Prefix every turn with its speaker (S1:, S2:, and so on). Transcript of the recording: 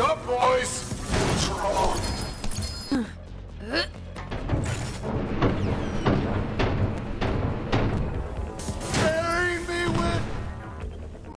S1: Up, boys! Trouble.